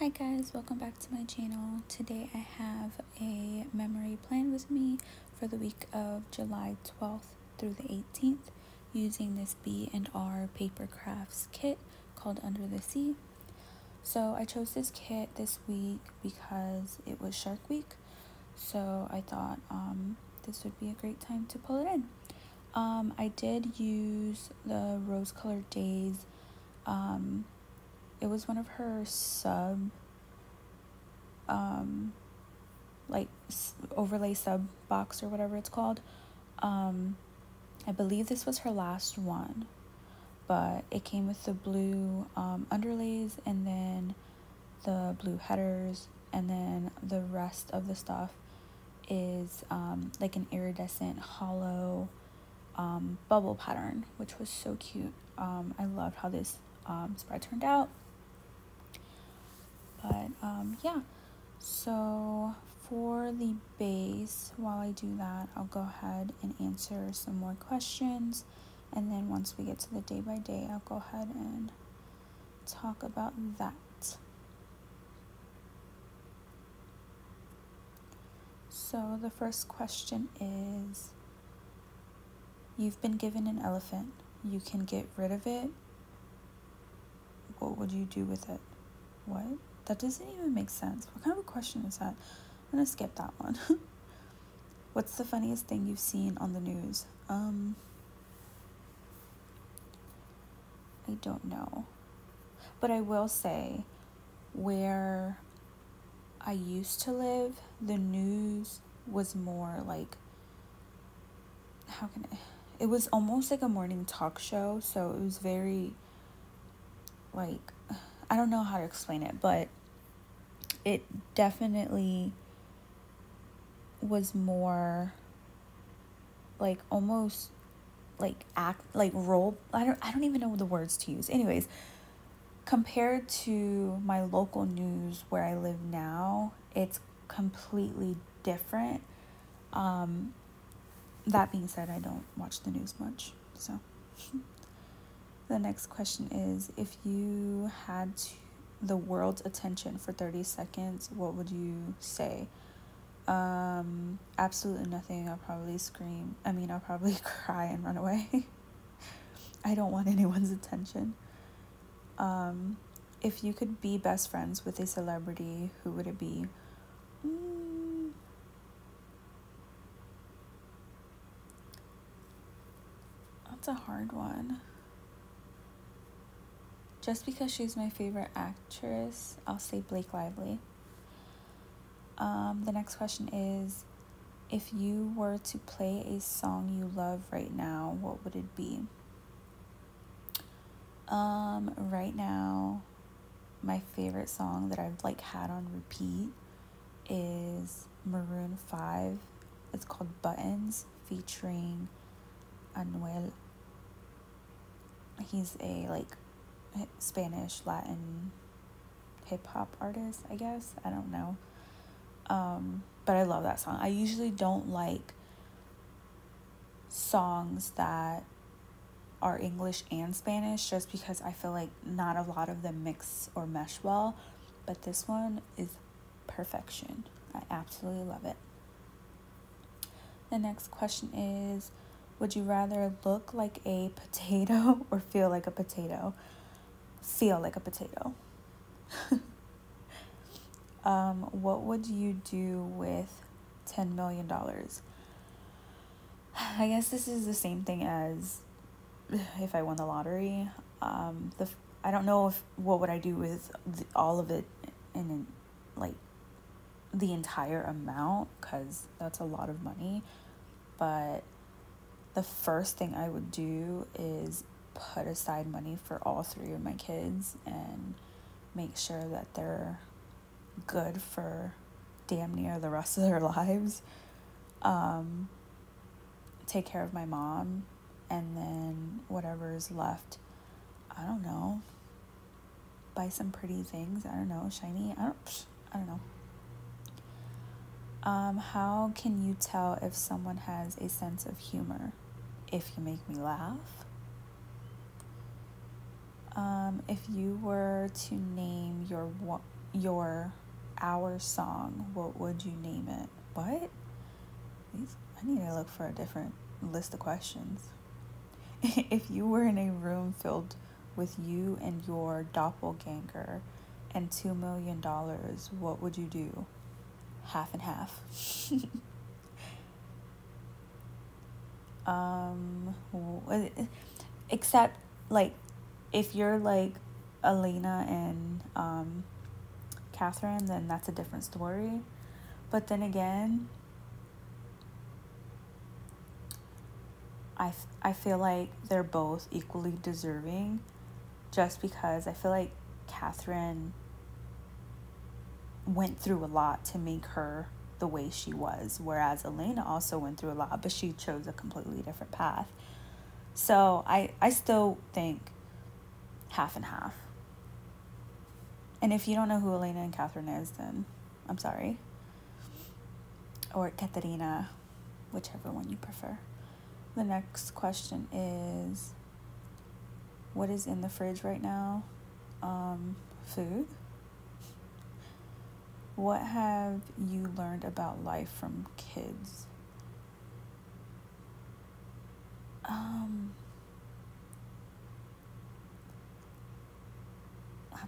Hi guys, welcome back to my channel. Today I have a memory plan with me for the week of July 12th through the 18th using this B and R paper crafts kit called Under the Sea. So I chose this kit this week because it was Shark Week. So I thought um, this would be a great time to pull it in. Um, I did use the Rose Colored Daze um, it was one of her sub um like overlay sub box or whatever it's called. Um i believe this was her last one but it came with the blue um, underlays and then the blue headers and then the rest of the stuff is um, like an iridescent hollow um, bubble pattern which was so cute. Um, i loved how this um, spread turned out but um, yeah, so for the base, while I do that, I'll go ahead and answer some more questions. And then once we get to the day by day, I'll go ahead and talk about that. So the first question is You've been given an elephant. You can get rid of it. What would you do with it? What? That doesn't even make sense. What kind of a question is that? I'm gonna skip that one. What's the funniest thing you've seen on the news? Um, I don't know. But I will say, where I used to live, the news was more like, how can I? It was almost like a morning talk show, so it was very, like, I don't know how to explain it, but it definitely was more like almost like act like role I don't I don't even know the words to use. Anyways, compared to my local news where I live now, it's completely different. Um that being said, I don't watch the news much. So the next question is if you had to the world's attention for 30 seconds, what would you say? Um, absolutely nothing. I'll probably scream. I mean, I'll probably cry and run away. I don't want anyone's attention. Um, if you could be best friends with a celebrity, who would it be? Mm. That's a hard one. Just because she's my favorite actress, I'll say Blake Lively. Um, the next question is if you were to play a song you love right now, what would it be? Um, right now, my favorite song that I've like had on repeat is Maroon 5. It's called Buttons featuring Anuel. He's a like Spanish, Latin, hip hop artist, I guess. I don't know. Um, but I love that song. I usually don't like songs that are English and Spanish just because I feel like not a lot of them mix or mesh well. But this one is perfection. I absolutely love it. The next question is Would you rather look like a potato or feel like a potato? Feel like a potato. um, what would you do with $10 million? I guess this is the same thing as if I won the lottery. Um, the I don't know if what would I do with the, all of it in like the entire amount because that's a lot of money. But the first thing I would do is put aside money for all three of my kids and make sure that they're good for damn near the rest of their lives. Um, take care of my mom, and then whatever is left, I don't know. Buy some pretty things. I don't know, shiny. I don't. I don't know. Um, how can you tell if someone has a sense of humor? If you make me laugh, um, if you were to name your your our song, what would you name it? What? I need to look for a different list of questions. if you were in a room filled with you and your doppelganger and $2 million, what would you do? Half and half. um, except, like, if you're like Elena and um, Katherine, then that's a different story. But then again, I, I feel like they're both equally deserving just because I feel like Katherine went through a lot to make her the way she was, whereas Elena also went through a lot, but she chose a completely different path. So I, I still think half and half. And if you don't know who Elena and Katherine is, then I'm sorry. Or Katerina, whichever one you prefer. The next question is what is in the fridge right now? Um, food. What have you learned about life from kids? Um,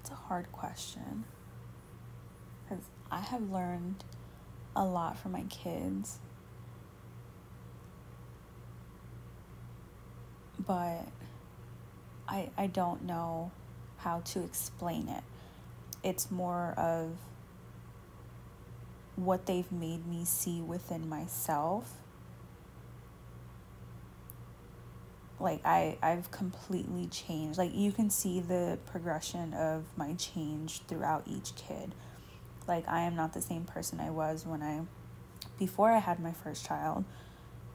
that's a hard question. Because I have learned a lot from my kids, but I I don't know how to explain it. It's more of what they've made me see within myself like I I've completely changed. Like you can see the progression of my change throughout each kid. Like I am not the same person I was when I before I had my first child,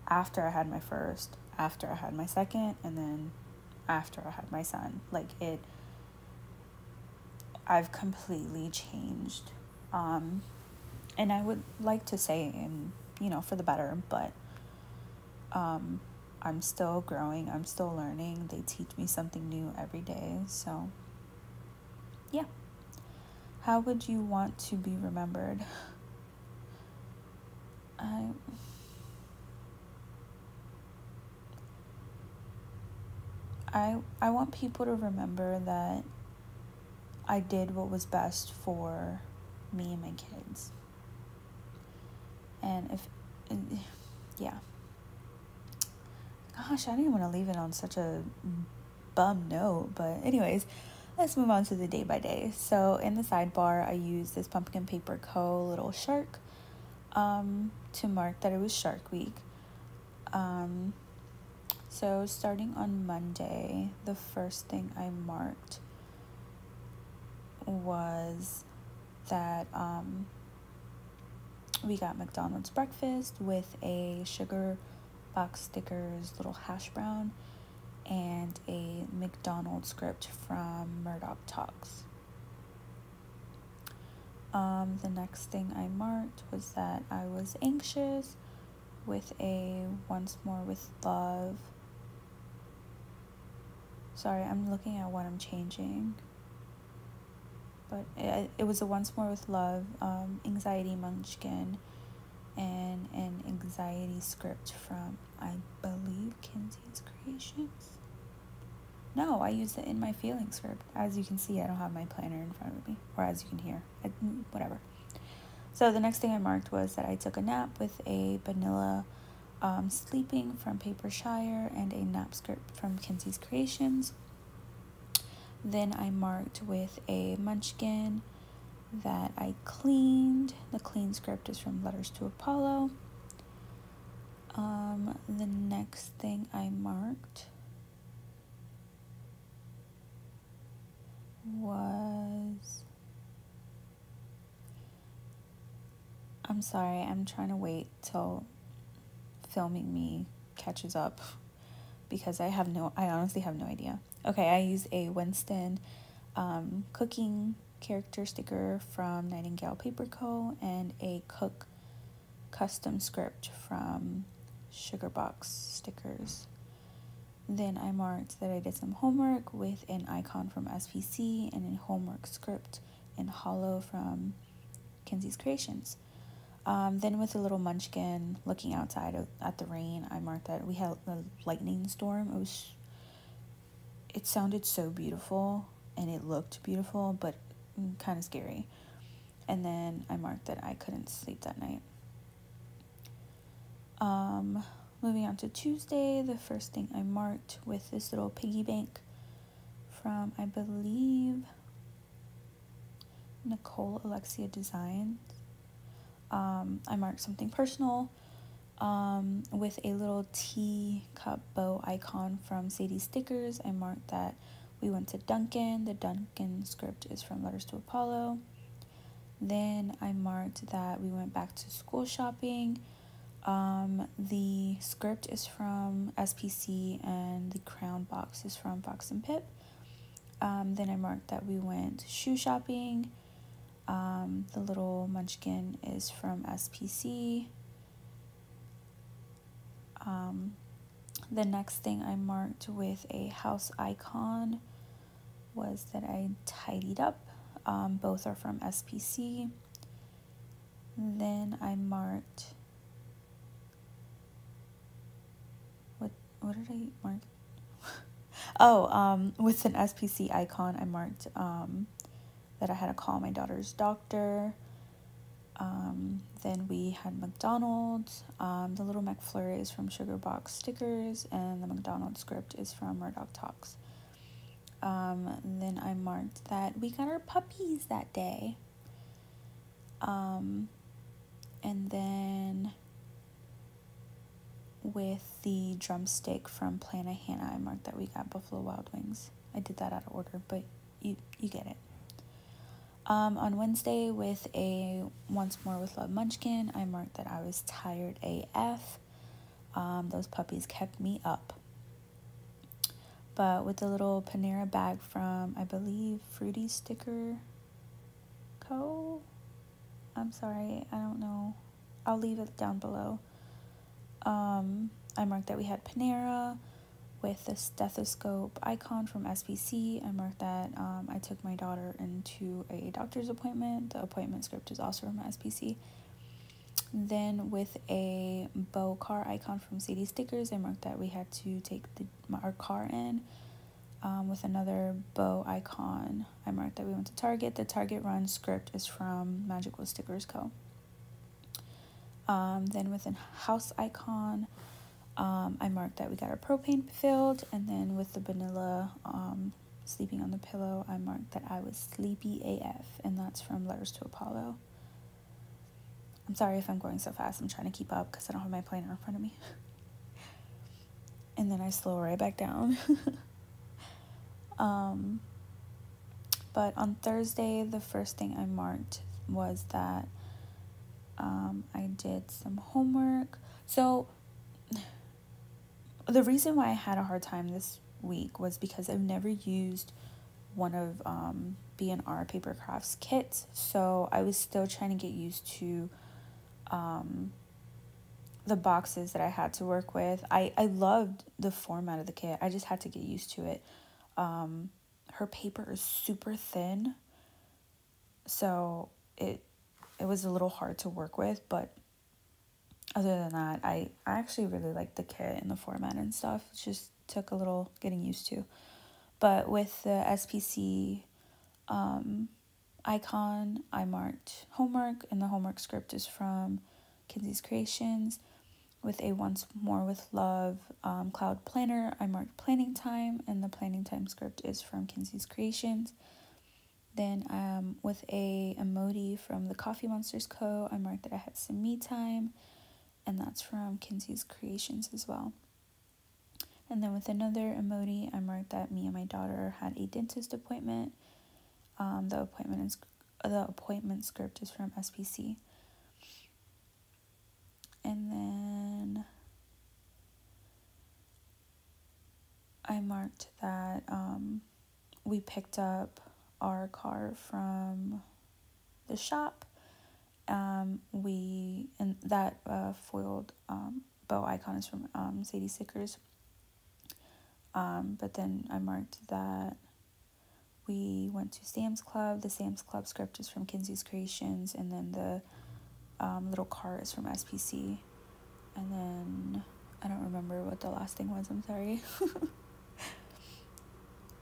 after I had my first, after I had my second, and then after I had my son. Like it I've completely changed. Um and I would like to say in, you know, for the better, but um I'm still growing, I'm still learning. They teach me something new every day. So, yeah. How would you want to be remembered? I. I, I want people to remember that I did what was best for me and my kids. And if, and, yeah gosh, I didn't want to leave it on such a bum note. But, anyways, let's move on to the day by day. So, in the sidebar, I used this Pumpkin Paper Co. little shark um, to mark that it was Shark Week. Um, so, starting on Monday, the first thing I marked was that um, we got McDonald's breakfast with a sugar box stickers, little hash brown, and a McDonald's script from Murdock Talks. Um, the next thing I marked was that I was anxious with a once more with love. Sorry, I'm looking at what I'm changing. But it, it was a once more with love, um, anxiety munchkin, and an anxiety script from, I believe, Kinsey's Creations. No, I used it in my Feelings script. As you can see, I don't have my planner in front of me, or as you can hear, I, whatever. So the next thing I marked was that I took a nap with a vanilla um, sleeping from Papershire and a nap script from Kinsey's Creations. Then I marked with a munchkin that I cleaned. The clean script is from Letters to Apollo. Um, the next thing I marked was. I'm sorry, I'm trying to wait till filming me catches up because I have no, I honestly have no idea. Okay, I use a Winston um, cooking character sticker from Nightingale Paper Co. and a Cook custom script from Sugar Box Stickers. Then I marked that I did some homework with an icon from SPC and a homework script in Hollow from Kinsey's Creations. Um, then with a little munchkin looking outside of, at the rain, I marked that we had a lightning storm. It was, it sounded so beautiful and it looked beautiful, but kind of scary. And then I marked that I couldn't sleep that night. Um, moving on to Tuesday, the first thing I marked with this little piggy bank from, I believe, Nicole Alexia Designs. Um, I marked something personal um, with a little teacup bow icon from Sadie Stickers. I marked that we went to Dunkin'. The Dunkin' script is from Letters to Apollo. Then I marked that we went back to school shopping. Um, the script is from SPC and the crown box is from Fox and Pip. Um, then I marked that we went shoe shopping. Um, the little munchkin is from SPC. Um, the next thing I marked with a house icon was that I tidied up. Um, both are from SPC. Then I marked. What what did I mark? oh, um, with an SPC icon, I marked um, that I had to call my daughter's doctor. Um, then we had McDonald's. Um, the little McFlurry is from Sugar Box Stickers, and the McDonald's script is from Murdock Talks. Um, then I marked that we got our puppies that day. Um, and then with the drumstick from Planna Hannah, I marked that we got Buffalo Wild Wings. I did that out of order, but you you get it. Um, on Wednesday, with a Once More with Love Munchkin, I marked that I was tired AF. Um, those puppies kept me up. But with the little Panera bag from, I believe, Fruiti Sticker Co. I'm sorry, I don't know. I'll leave it down below. Um, I marked that we had Panera with the stethoscope icon from SPC. I marked that um, I took my daughter into a doctor's appointment. The appointment script is also from SPC. Then with a bow car icon from Sadie Stickers, I marked that we had to take the our car in. Um, with another bow icon, I marked that we went to Target. The Target run script is from Magical Stickers Co. Um, then with a house icon, um, I marked that we got our propane filled, and then with the vanilla um, sleeping on the pillow, I marked that I was sleepy AF, and that's from Letters to Apollo. I'm sorry if I'm going so fast. I'm trying to keep up because I don't have my planner in front of me. and then I slow right back down. um, but on Thursday, the first thing I marked was that um, I did some homework. So the reason why I had a hard time this week was because I've never used one of um, B&R Paper Crafts kits, so I was still trying to get used to um, the boxes that I had to work with. I, I loved the format of the kit. I just had to get used to it. Um, her paper is super thin, so it it was a little hard to work with, but other than that, I, I actually really like the kit and the format and stuff. It just took a little getting used to. But with the SPC um, icon, I marked homework, and the homework script is from Kinsey's Creations. With a Once More with Love um, Cloud Planner, I marked planning time, and the planning time script is from Kinsey's Creations. Then um, with a emoji from the Coffee Monsterz Co., I marked that I had some me time and that's from Kinsey's Creations as well. And then with another emoji, I marked that me and my daughter had a dentist appointment. Um, the appointment is the appointment script is from SPC. And then I marked that um, we picked up our car from the shop um, we and that uh, foiled um, bow icon is from um, Sadie Stickers. Um, but then I marked that we went to Sam's Club. The Sam's Club script is from Kinsey's Creations, and then the um, little car is from SPC. And then I don't remember what the last thing was, I'm sorry.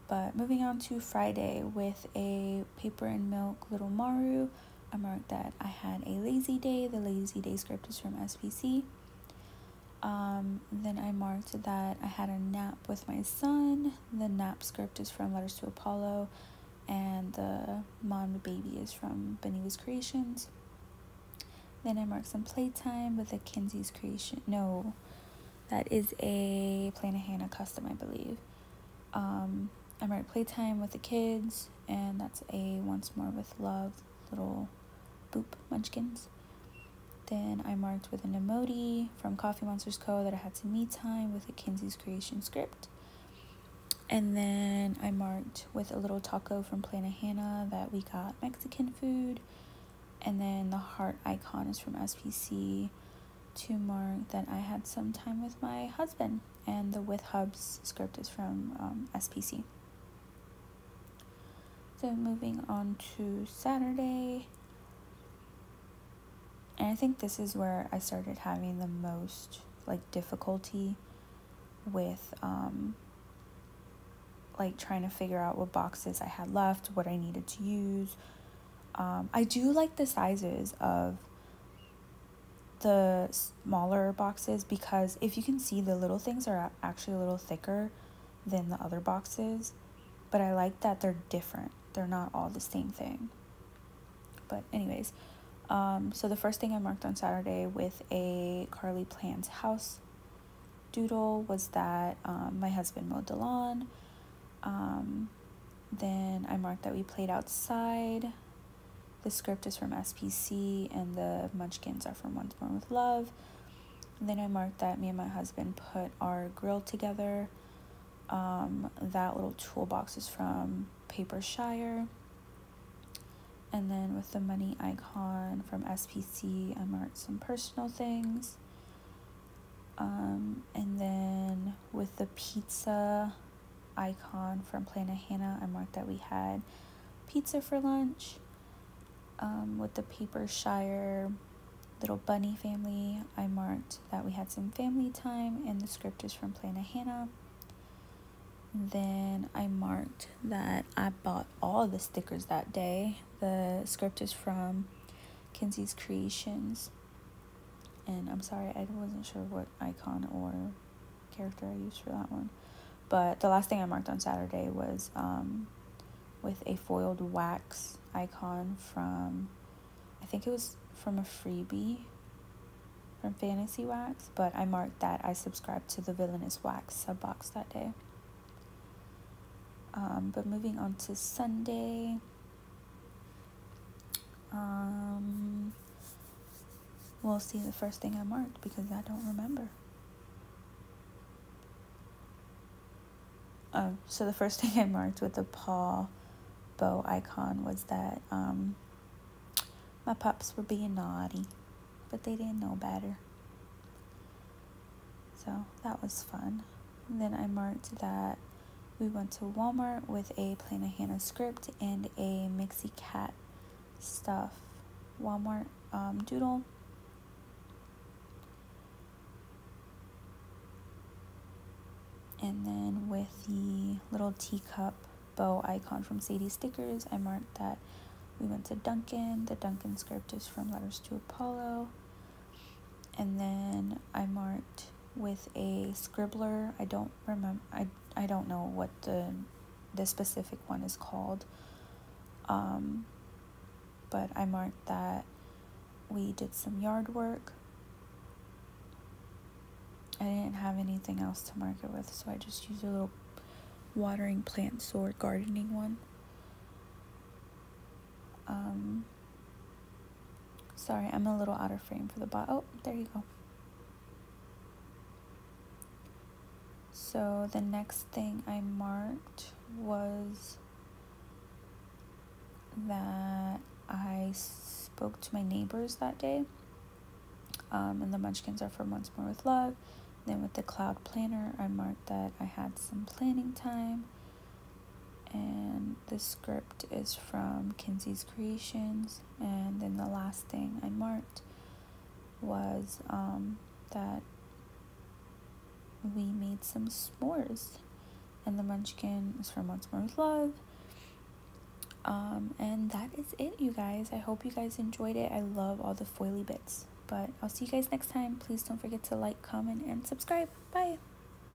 but moving on to Friday with a paper and milk little Maru. I marked that I had a lazy day. The lazy day script is from SPC. Um, then I marked that I had a nap with my son. The nap script is from Letters to Apollo, and the mom to baby is from Beniva's Creations. Then I marked some playtime with a Kinsey's Creation. No, that is a Planna Hannah custom, I believe. Um, I marked playtime with the kids, and that's a Once More with Love little boop munchkins. Then I marked with an emoji from Coffee Monsterz Co. that I had some me time with a Kinsey's Creation script. And then I marked with a little taco from Planna Hannah that we got Mexican food. And then the heart icon is from SPC to mark that I had some time with my husband. And the with hubs script is from um, SPC. So moving on to Saturday. And I think this is where I started having the most like difficulty with um like trying to figure out what boxes I had left, what I needed to use. Um, I do like the sizes of the smaller boxes because if you can see, the little things are actually a little thicker than the other boxes. But I like that they're different, they're not all the same thing. But, anyways, um, so the first thing I marked on Saturday with a Carlea Plans house doodle was that um, my husband mowed the lawn. Um, then I marked that we played outside. The script is from SPC and the munchkins are from Once More with Love. And then I marked that me and my husband put our grill together. Um, that little toolbox is from Papershire. And then with the money icon from SPC, I marked some personal things. Um, and then with the pizza icon from Planna Hannah, I marked that we had pizza for lunch. Um, with the Papershire little bunny family, I marked that we had some family time, and the script is from Planna Hannah. Then I marked that I bought all the stickers that day. The script is from Kinsey's Creations. And I'm sorry, I wasn't sure what icon or character I used for that one. But the last thing I marked on Saturday was um, with a foiled wax icon from, I think it was from a freebie from Fantasy Wax, but I marked that I subscribed to the Villainous Wax sub box that day. Um, but moving on to Sunday. Um, we'll see the first thing I marked because I don't remember. Oh, so the first thing I marked with the paw bow icon was that um, my pups were being naughty, but they didn't know better. So that was fun. And then I marked that we went to Walmart with a Planna Hannah script and a Mixie Cat stuff Walmart um, doodle. And then with the little teacup bow icon from Sadie Stickers, I marked that we went to Dunkin'. The Dunkin' script is from Letters to Apollo. And then I marked with a scribbler. I don't remember. I I don't know what the the specific one is called. Um, but I marked that we did some yard work. I didn't have anything else to mark it with, so I just used a little watering plants or gardening one. Um, sorry, I'm a little out of frame for the bot. Oh, there you go. So the next thing I marked was that I spoke to my neighbors that day. Um, and the munchkins are from Once More with Love. Then with the cloud planner, I marked that I had some planning time. and the script is from Kinsey's Creations. And then the last thing I marked was um, that we made some s'mores. And the munchkin is from Once More with Love. Um, and that is it, you guys. I hope you guys enjoyed it. I love all the foily bits. But I'll see you guys next time. Please don't forget to like, comment, and subscribe. Bye.